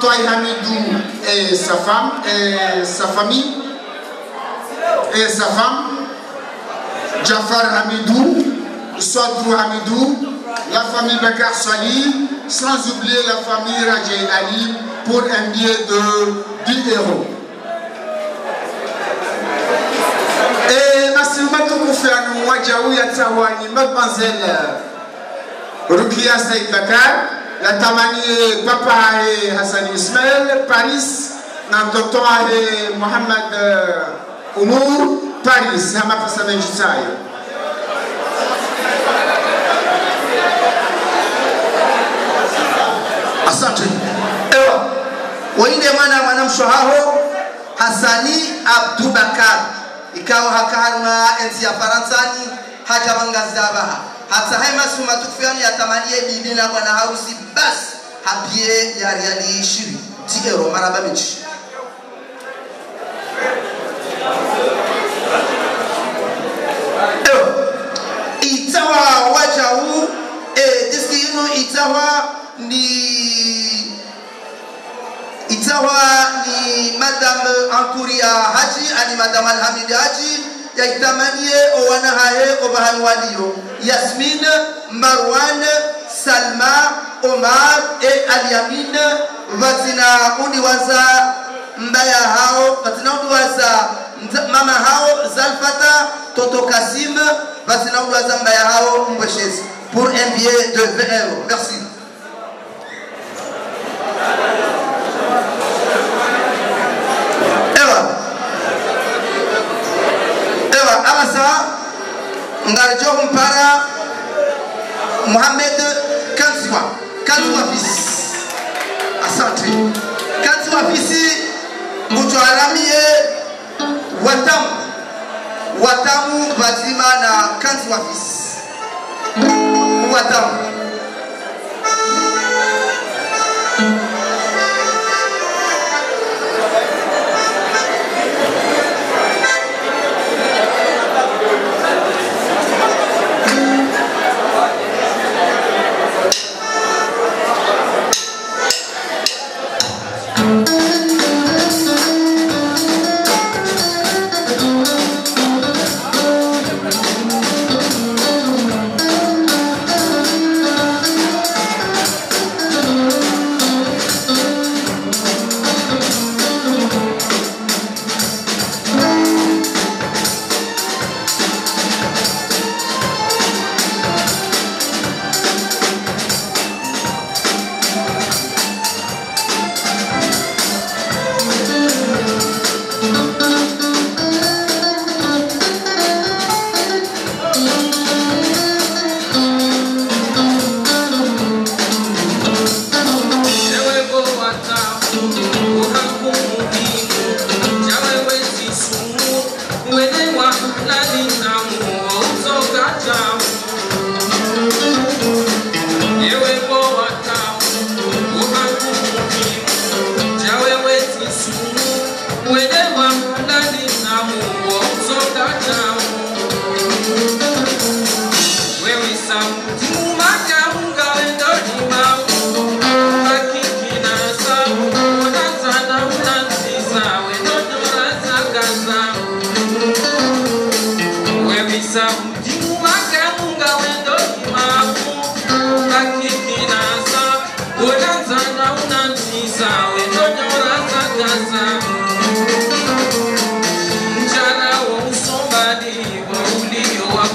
Toy Hamidou et sa femme, et sa famille, et sa femme, Jafar Hamidou, Sodrou Hamidou, la famille Bakar Swali, sans oublier la famille Rajay Ali pour un billet de 10 euros. Et Nassimatu Koufianou Wajaou Yatawani, mademoiselle Rukia Saïd Bakar, la tamani Papa et Hassan Ismail, Paris, Nantoto et Mohamed Oumour, Paris, Hamapasa Menjitaï. asante. Ewa wainde mwana mwanamshohaho hasani abdubakar ikawa hakaharuna enzi ya faransani hata hai masu matukufuyani yatamanie bibi na bwana hausi basi hapie yariali shiri tiero maraba michi. Itawa wajahu e, diski ino itawa ni itawa ni madame ya haji ani madame alhamidi haji yaitamanie owanahahe obahanwaliyo yasmin marwan salma omar e alyamin vatina udiwaza mbaya hao vatina udiwaza mama hao zalfata toto kasim vatina udiwaza mbaya hao mbweshezi. Pour un billet de 20 euros. Merci abasa ngarjo mpara Mohamed Kanzwa Kanzwa fils. Asante. Kanzwa fils mutwaramie watamu watamu bazima na Kanzwa fils. Watamu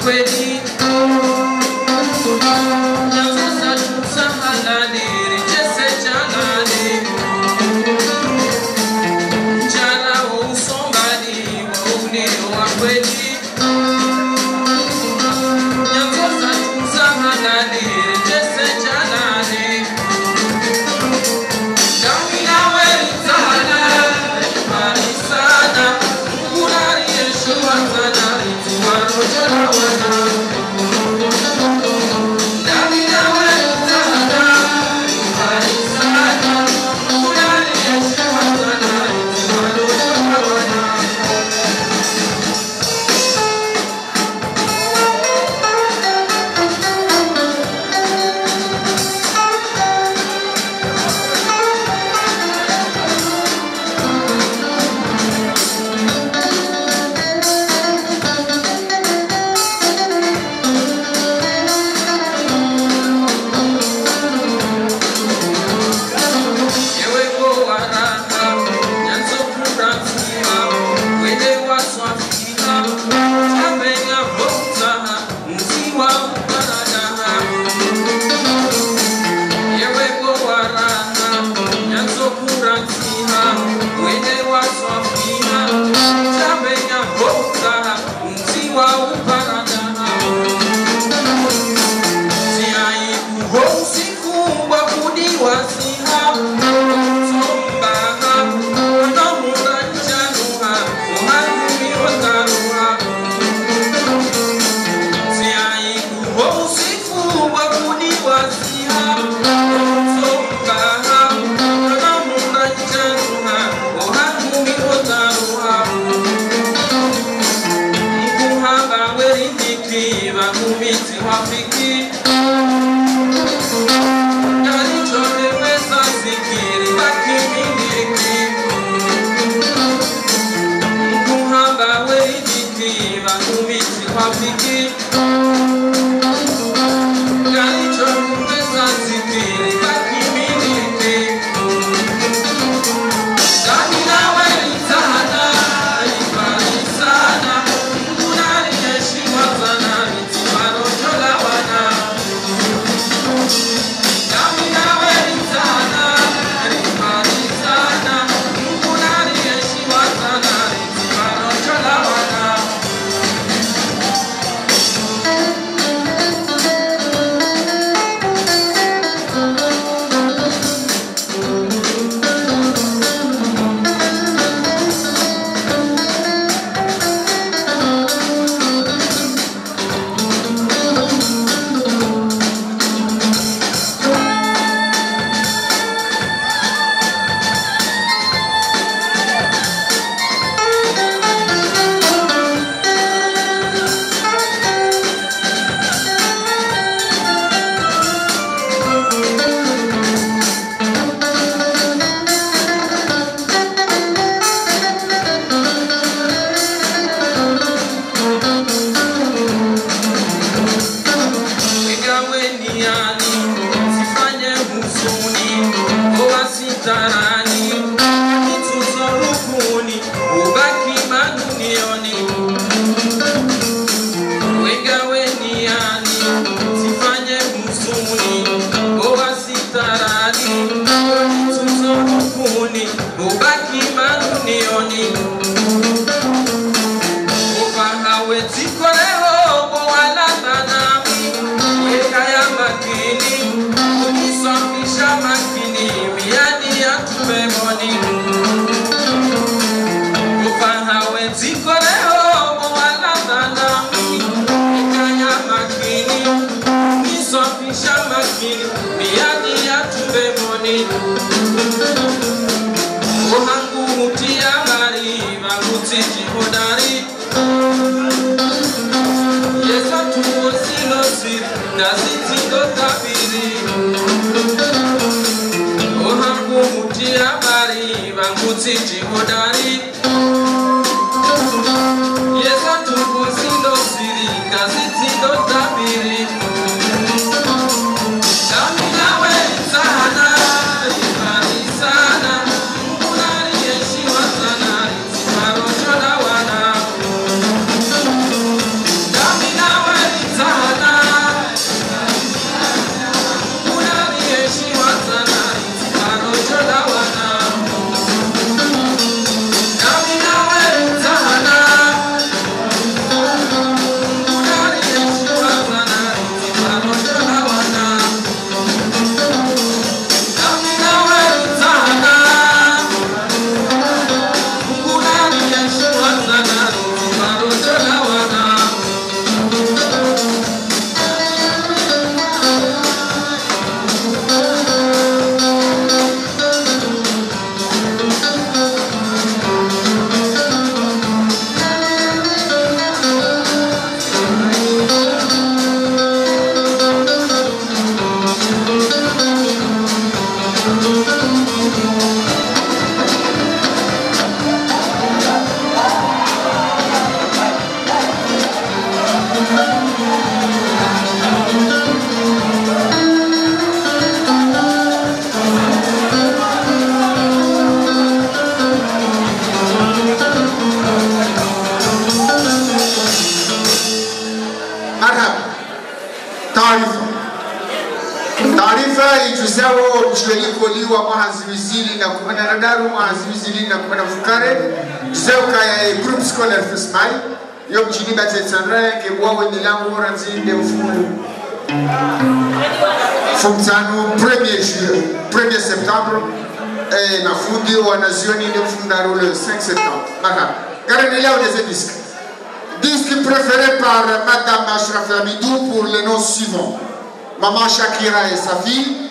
quelli kùtì jì mo darí. Jelikoliwa mwahaziwizili na kumana na daru na kumana fukare zeuka ya groupe scolaire fismai yo mjini batetsanra ke bwawe milango ranzinde mfumu fumtano 1er juillet 1er septembre mfundaro le 5 septembre. Maka par madame Ashraf pour les noms suivants maman Shakira et sa fille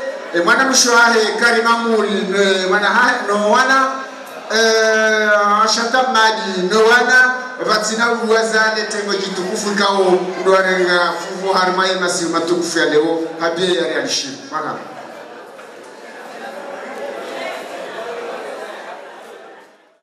ne mnushaye e mwana mshahe karima muri ne mwanahahe no wana eh, ashata madi no wana vatsina uwazane tengo jitukufu kao ndwarenga fuvu harmaye masiu matukufu ya leo habie yari alishimu mwana